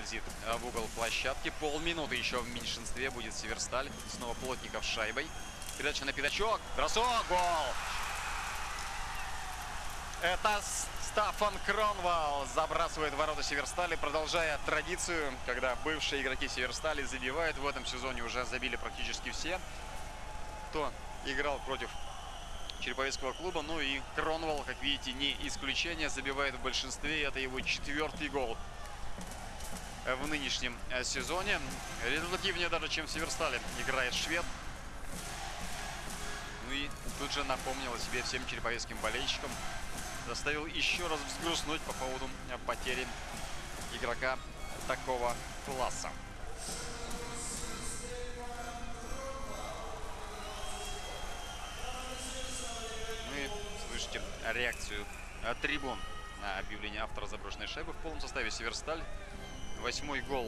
скользит э, в угол площадки. Полминуты еще в меньшинстве будет Северсталь. Снова Плотников шайбой. Передача на пятачок. Бросок. Гол. Это Стафан Кронвал забрасывает ворота Северстали, продолжая традицию, когда бывшие игроки Северстали забивают. В этом сезоне уже забили практически все, кто играл против Череповецкого клуба. Ну и Кронвал, как видите, не исключение, забивает в большинстве. Это его четвертый гол в нынешнем э, сезоне. Результативнее даже, чем в Северстале играет швед. Ну и тут же напомнил о себе всем череповецким болельщикам. Заставил еще раз взгрустнуть по поводу э, потери игрока такого класса. Ну и слышите реакцию э, трибун на объявление автора заброшенной шайбы в полном составе Северсталь. Восьмой гол